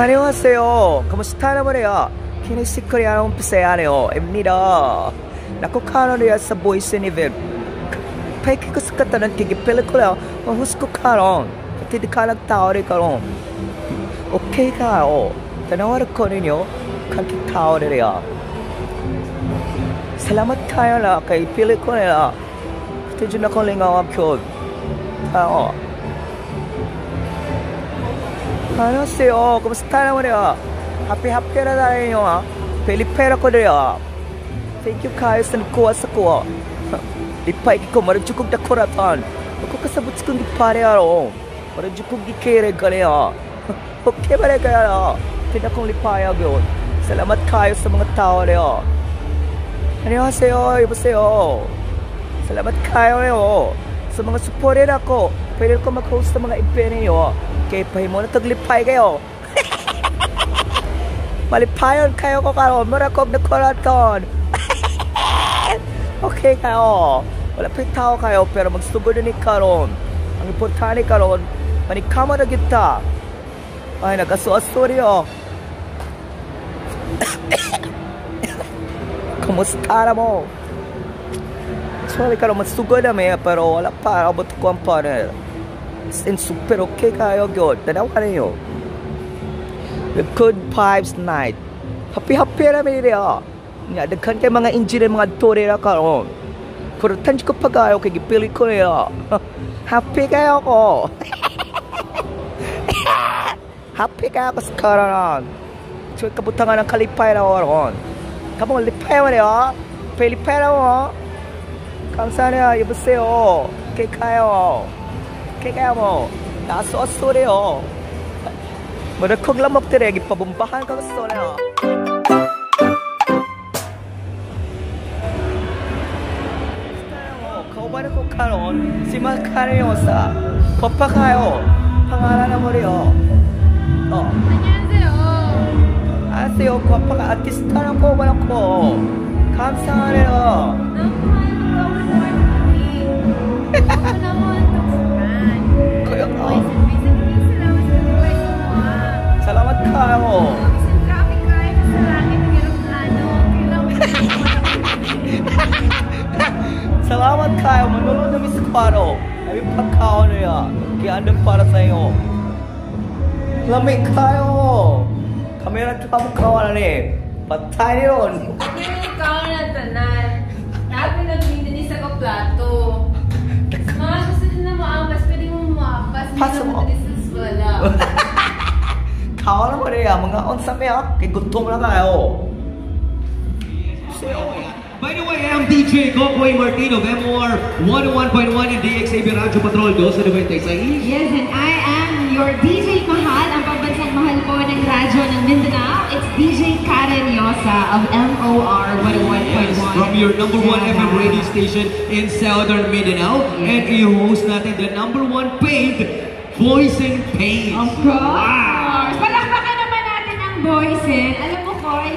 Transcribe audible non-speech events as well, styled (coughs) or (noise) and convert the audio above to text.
안녕하세요. ¿Cómo están, amor? ¿Quién es coreano un paseano? Emnida. La cocana de esa voice en event. Peque que se cataran que película o husco caron. Te de caractere caron. Ok, caro. Tanawar coreño. Canque taorea. Salamat kaya na kay película. Te de na calling out. Tao. 안녕하세요. Kumusta naman kayo? Happy happy na tayo nyo ha. Pilipera ko na ya. Thank you kayo sa nagkuha sa kuha. Lipay ko maram cukup dah koratan. Aku kasabut sekun di pare aro. Maram cukup di kere kare ya. Okay ba kaya ya? Tidak kong lipay agyon. Salamat kayo sa mga tao na ya. 안녕하세요. 여보세요. Salamat kayo na Sa mga supporter ako. Pwede ko mag-host sa mga event niyo. Kaya pahimo na taglipay kayo. (laughs) Malipayon kayo ko karon. (laughs) Marakop na koraton. okay kayo. Wala pa kayo pero magsugod ni karon. Ang importante karon, manikama na kita. Ay, nag-aso-aso niyo. (coughs) Kumusta mo? Sorry karon magsugod na may pero wala pa. Abot ko ang panel. in superokay kayo gyud tanaw kaniyo good vibes night happy happy ra mi diya nya daghan kay mga engine mga tore ra ka on pero tan ko pa kayo kay gipili ko yo happy kayo ko happy kayo ko sa karon 저 부탁하는 칼리파이라고 하러 가봉 리파이만해요 베리파이라고 감사해요 여보세요 깨카요 kaya mo, nasoso rin Merekog lamok tere, gipabumbahan ka gusto na. Kaubari ko karon, simakariyo sa popakayo, pangalan mo rin. 어. 안녕하세요. 안녕하세요. 아빠가 아티스트라고 말하고 감사하네요. Salamat kayo. Manunod na Miss Quaro. Ay pagkaon niya. Kaya andun para sa iyo. Lamig kayo. Kami na tapos kawan na eh. Patay yun. (laughs) Ikaw na tanan. Nabi nagmindi sa kaplato. Mga susunod na maamas, pwede mo maapas. Paso mo. Wala. Kawan naman niya. Mga onsa niya. Kaya gutom na kayo. By the way, I'm DJ Cocoy Martino, MOR 101.1 in DXAB Radyo Patrol 1296. Yes, and I am your DJ Mahal, ang pambansang mahal po ng radyo ng Mindanao. It's DJ Karen Yosa of MOR 101.1. From your number one FM radio station in Southern Mindanao. And i-host natin the number one paid Voice and Pain. Of course! Palakpakan naman natin ang voices. Alam mo, Koy,